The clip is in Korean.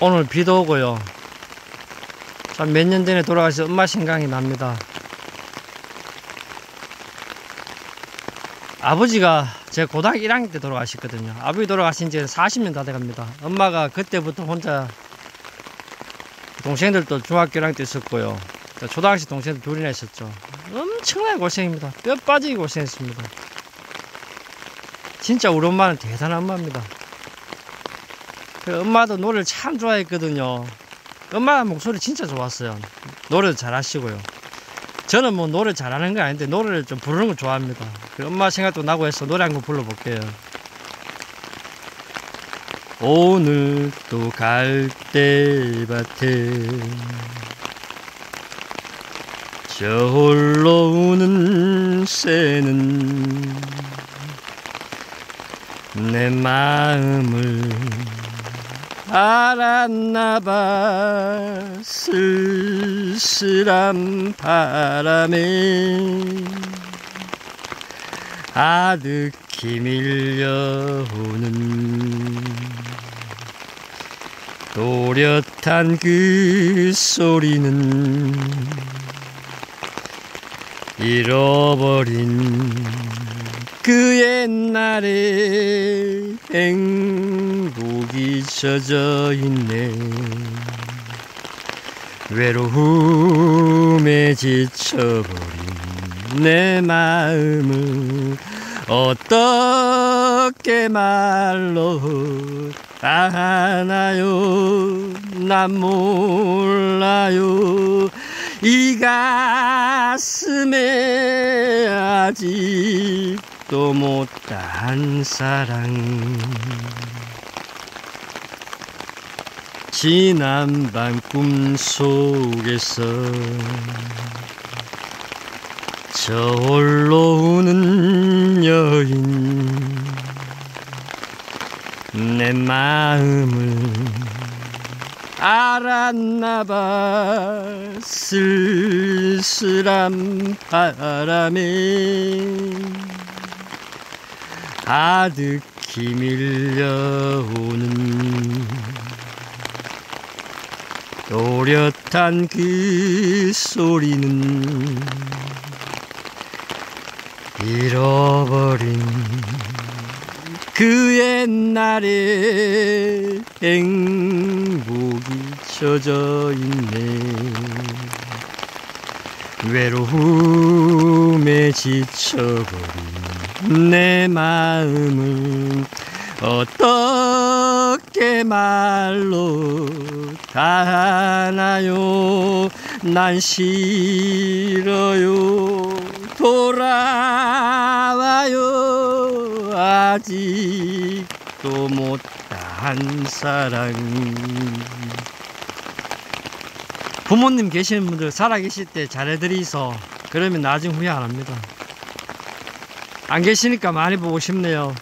오늘 비도 오고요. 참 몇 년 전에 돌아가셔서 엄마 생각이 납니다. 아버지가 제 고등학교 1학년 때 돌아가셨거든요. 아버지 돌아가신 지 40년 다 돼갑니다. 엄마가 그때부터 혼자 동생들도 중학교 1학년 때 있었고요. 초등학생 동생들 둘이나 있었죠. 엄청나게 고생입니다. 뼈 빠지게 고생했습니다. 진짜 우리 엄마는 대단한 엄마입니다. 그 엄마도 노래를 참 좋아했거든요. 엄마 목소리 진짜 좋았어요. 노래도 잘하시고요. 저는 뭐 노래 잘하는 거 아닌데 노래를 좀 부르는 걸 좋아합니다. 그 엄마 생각도 나고 해서 노래 한 곡 불러볼게요. 오늘 또 갈대밭에 저 홀로 우는 새는 내 마음을 알았나봐. 쓸쓸한 바람에 아득히 밀려오는 또렷한 그 소리는 잃어버린 그 옛날에 행복이 젖어 있네. 외로움에 지쳐버린 내 마음을 어떻게 말로 다 하나요? 난 몰라요. 이 가슴에 아직 도 못한 사랑 지난 밤 꿈속에서 저 홀로 우는 여인 내 마음을 알았나봐. 쓸쓸한 바람에 아득히 밀려오는 또렷한 그 소리는 잃어버린 그 옛날에 행복이 젖어 있네. 외로움에 지쳐버린 내 마음을 어떻게 말로 다 하나요? 난 싫어요. 돌아와요. 아직도 못한 사랑. 부모님 계시는 분들 살아계실 때 잘해드리소 그러면 나중 후회 안 합니다 안 계시니까 많이 보고 싶네요